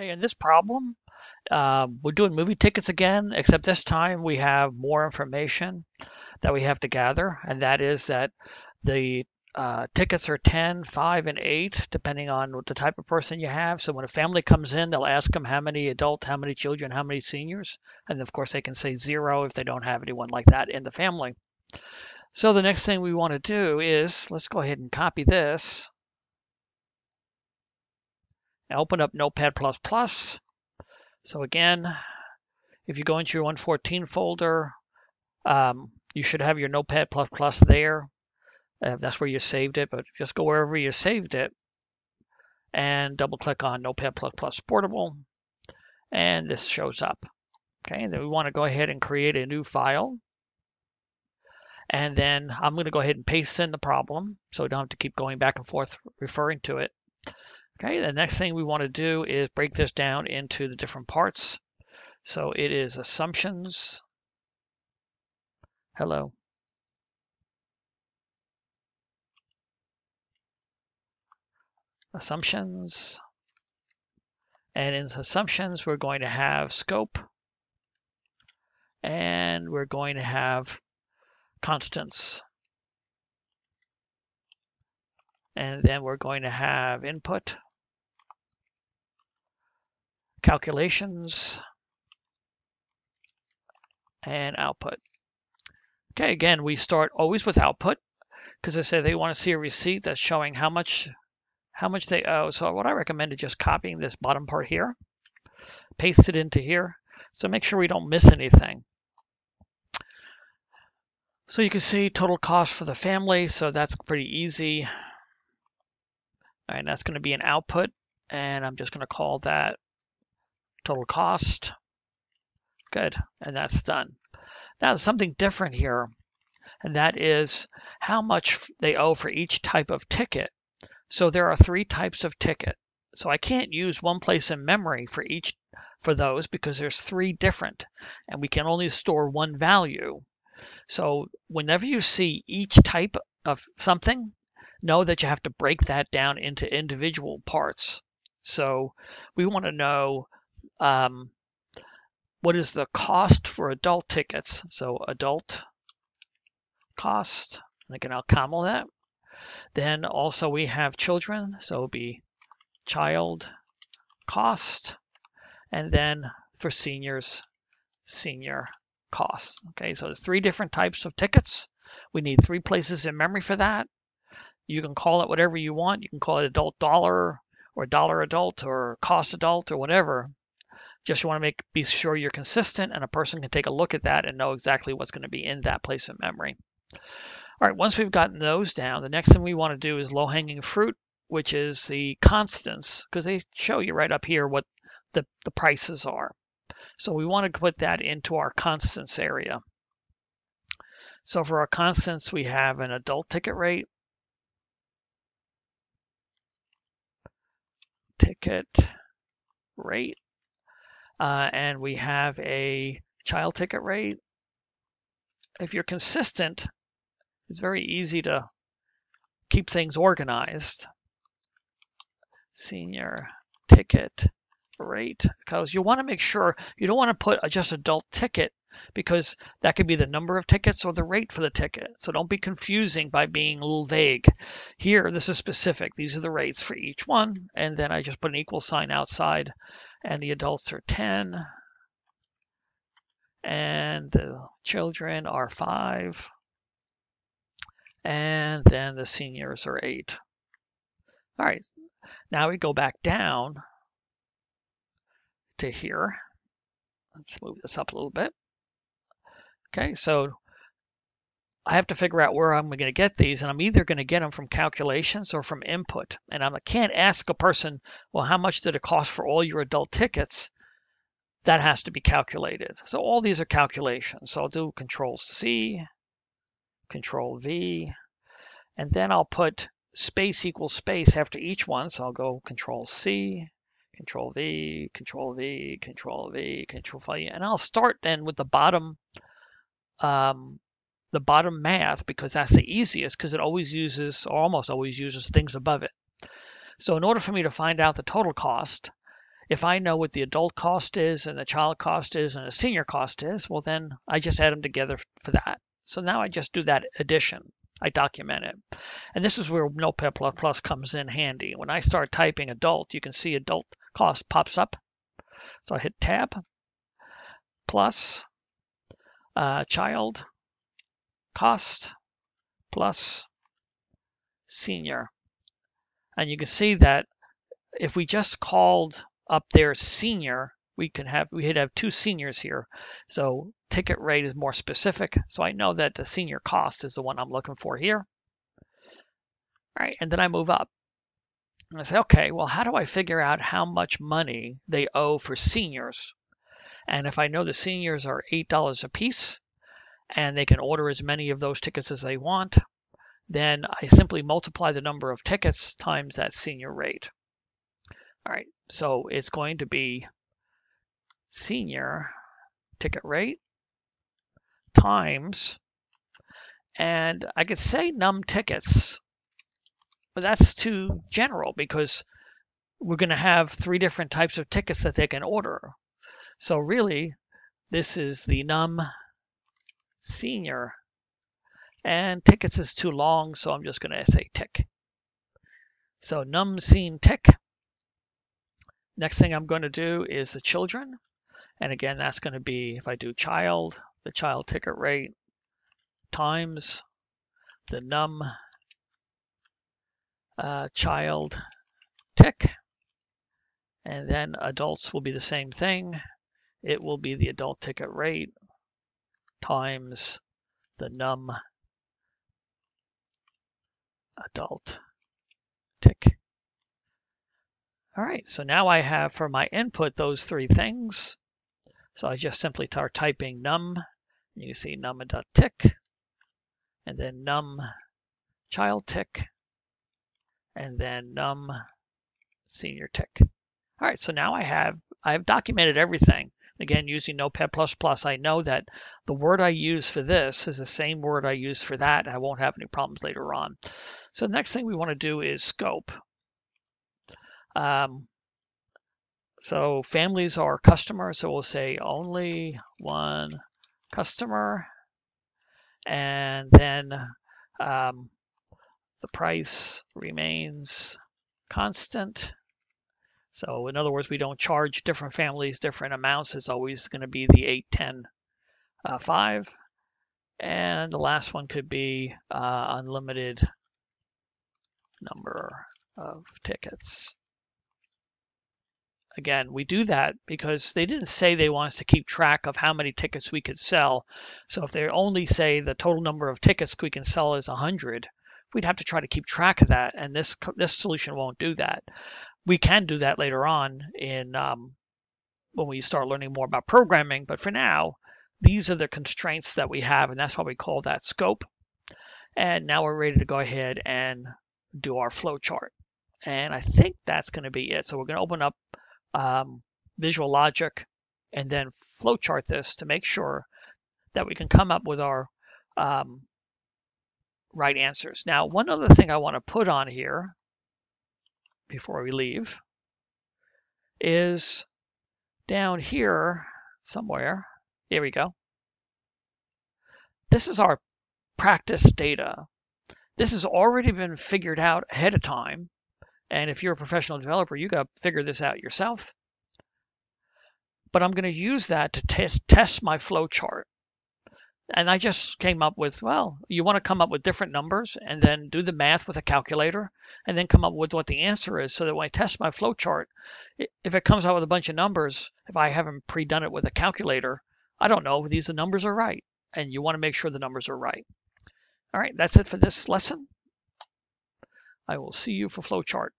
In this problem, um, we're doing movie tickets again, except this time we have more information that we have to gather, and that is that the uh, tickets are 10, 5, and 8, depending on what the type of person you have. So when a family comes in, they'll ask them how many adults, how many children, how many seniors. And of course, they can say zero if they don't have anyone like that in the family. So the next thing we want to do is, let's go ahead and copy this. And open up Notepad++. So again, if you go into your 114 folder, um, you should have your Notepad++ there. Uh, that's where you saved it, but just go wherever you saved it and double click on Notepad++ Portable, and this shows up. Okay, and then we want to go ahead and create a new file. And then I'm going to go ahead and paste in the problem so we don't have to keep going back and forth referring to it. Okay, the next thing we want to do is break this down into the different parts. So it is assumptions. Hello. assumptions. And in assumptions, we're going to have scope and we're going to have constants. And then we're going to have input, calculations, and output. Okay, again, we start always with output because they say they want to see a receipt that's showing how much how much they owe. So what I recommend is just copying this bottom part here, paste it into here. So make sure we don't miss anything. So you can see total cost for the family. So that's pretty easy. All right, that's going to be an output. And I'm just going to call that total cost. Good, and that's done. Now something different here, and that is how much they owe for each type of ticket. So there are three types of ticket. So I can't use one place in memory for each for those because there's three different and we can only store one value. So whenever you see each type of something, know that you have to break that down into individual parts. So we want to know um, what is the cost for adult tickets. So adult cost, and again, I'll comma that. Then also we have children, so it'll be child cost, and then for seniors, senior cost. Okay, so there's three different types of tickets. We need three places in memory for that. You can call it whatever you want. You can call it adult dollar or dollar adult or cost adult or whatever. Just you want to make be sure you're consistent and a person can take a look at that and know exactly what's going to be in that place of memory. All right, once we've gotten those down, the next thing we want to do is low-hanging fruit, which is the constants, because they show you right up here what the, the prices are. So we want to put that into our constants area. So for our constants, we have an adult ticket rate, ticket rate, uh, and we have a child ticket rate. If you're consistent, it's very easy to keep things organized. Senior ticket rate, because you want to make sure you don't want to put a just adult ticket because that could be the number of tickets or the rate for the ticket. So don't be confusing by being a little vague. Here, this is specific. These are the rates for each one. And then I just put an equal sign outside and the adults are 10 and the children are five and then the seniors are eight. All right, now we go back down to here. Let's move this up a little bit. Okay, so I have to figure out where I'm going to get these, and I'm either going to get them from calculations or from input. And I can't ask a person, well, how much did it cost for all your adult tickets? That has to be calculated. So all these are calculations. So I'll do Control C, Control V, and then I'll put space equals space after each one. So I'll go Control C, Control V, Control V, Control V, Control V, and I'll start then with the bottom, um, the bottom math because that's the easiest because it always uses, or almost always uses things above it. So in order for me to find out the total cost, if I know what the adult cost is and the child cost is and the senior cost is, well, then I just add them together for that. So now I just do that addition. I document it. And this is where Notepad++ Plus comes in handy. When I start typing adult, you can see adult cost pops up. So I hit tab, plus uh, child cost plus senior. And you can see that if we just called up there senior, we can have we could have two seniors here. So ticket rate is more specific. So I know that the senior cost is the one I'm looking for here. All right, and then I move up. And I say, okay, well, how do I figure out how much money they owe for seniors? And if I know the seniors are $8 a piece and they can order as many of those tickets as they want, then I simply multiply the number of tickets times that senior rate. All right, so it's going to be senior ticket rate times, and I could say num tickets, but that's too general because we're going to have three different types of tickets that they can order. So really, this is the num senior. And tickets is too long, so I'm just going to say tick. So num scene tick. Next thing I'm going to do is the children. And again, that's going to be, if I do child, the child ticket rate times the num uh, child tick. And then adults will be the same thing it will be the adult ticket rate times the num adult tick. All right, so now I have for my input those three things. So I just simply start typing num. You can see tick, and then num child tick, and then num senior tick. All right, so now I have I've documented everything. Again, using Notepad++, I know that the word I use for this is the same word I use for that. I won't have any problems later on. So the next thing we want to do is scope. Um, so families are customers, so we'll say only one customer. And then um, the price remains constant. So in other words, we don't charge different families different amounts. It's always going to be the 8, 10, uh, 5. And the last one could be uh, unlimited number of tickets. Again, we do that because they didn't say they want us to keep track of how many tickets we could sell. So if they only say the total number of tickets we can sell is 100, we'd have to try to keep track of that. And this this solution won't do that we can do that later on in um, when we start learning more about programming. But for now, these are the constraints that we have, and that's why we call that scope. And now we're ready to go ahead and do our flow chart. And I think that's going to be it. So we're going to open up um, Visual Logic and then flow chart this to make sure that we can come up with our um, right answers. Now, one other thing I want to put on here before we leave is down here somewhere. Here we go. This is our practice data. This has already been figured out ahead of time. And if you're a professional developer, you got to figure this out yourself. But I'm going to use that to test, test my flow chart. And I just came up with, well, you want to come up with different numbers and then do the math with a calculator and then come up with what the answer is so that when I test my flow chart, if it comes out with a bunch of numbers, if I haven't pre-done it with a calculator, I don't know if these numbers are right. And you want to make sure the numbers are right. All right, that's it for this lesson. I will see you for flowchart.